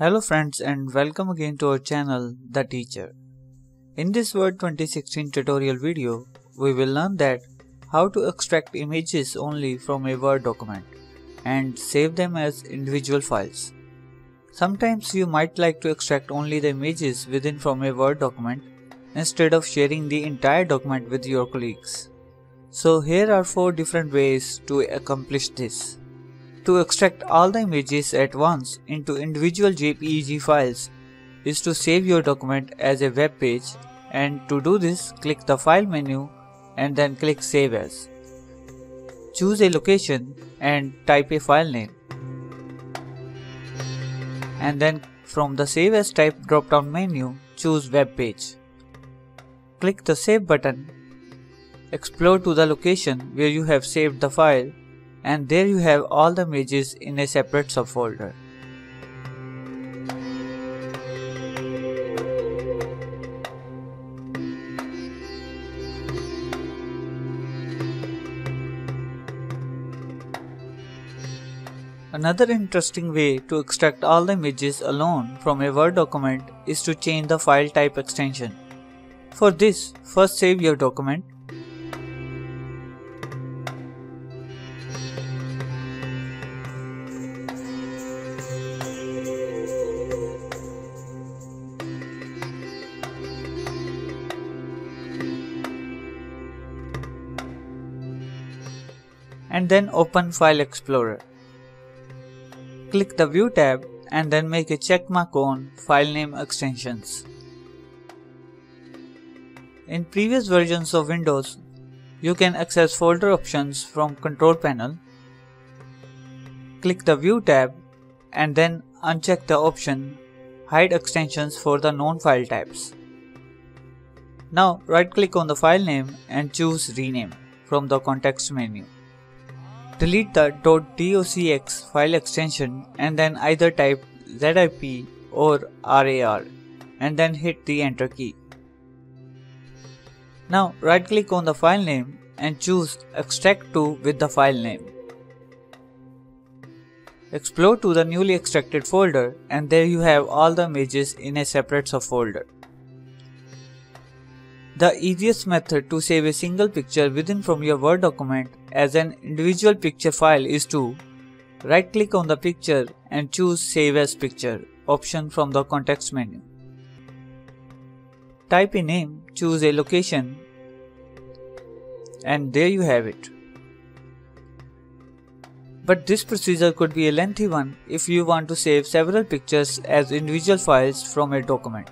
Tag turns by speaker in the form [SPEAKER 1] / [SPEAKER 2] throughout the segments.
[SPEAKER 1] Hello friends and welcome again to our channel The Teacher. In this Word 2016 tutorial video, we will learn that how to extract images only from a Word document and save them as individual files. Sometimes you might like to extract only the images within from a Word document instead of sharing the entire document with your colleagues. So here are 4 different ways to accomplish this. To extract all the images at once into individual JPEG files is to save your document as a web page and to do this click the file menu and then click save as. Choose a location and type a file name. And then from the save as type drop down menu choose web page. Click the save button. Explore to the location where you have saved the file and there you have all the images in a separate subfolder. Another interesting way to extract all the images alone from a Word document is to change the file type extension. For this, first save your document and then open File Explorer. Click the View tab and then make a checkmark on File Name Extensions. In previous versions of Windows, you can access folder options from Control Panel. Click the View tab and then uncheck the option Hide extensions for the known file types. Now right click on the file name and choose Rename from the context menu. Delete the .docx file extension and then either type zip or rar and then hit the enter key. Now right click on the file name and choose extract to with the file name. Explore to the newly extracted folder and there you have all the images in a separate subfolder. The easiest method to save a single picture within from your Word document as an individual picture file is to right click on the picture and choose Save as Picture option from the context menu. Type a name, choose a location and there you have it. But this procedure could be a lengthy one if you want to save several pictures as individual files from a document.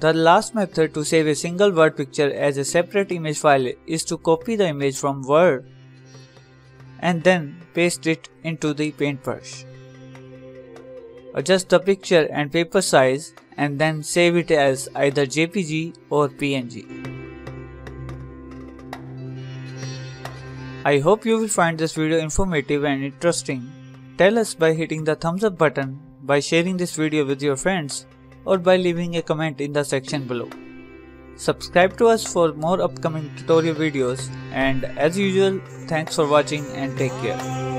[SPEAKER 1] The last method to save a single word picture as a separate image file is to copy the image from Word and then paste it into the paintbrush. Adjust the picture and paper size and then save it as either JPG or PNG. I hope you will find this video informative and interesting. Tell us by hitting the thumbs up button, by sharing this video with your friends or by leaving a comment in the section below. Subscribe to us for more upcoming tutorial videos and as usual thanks for watching and take care.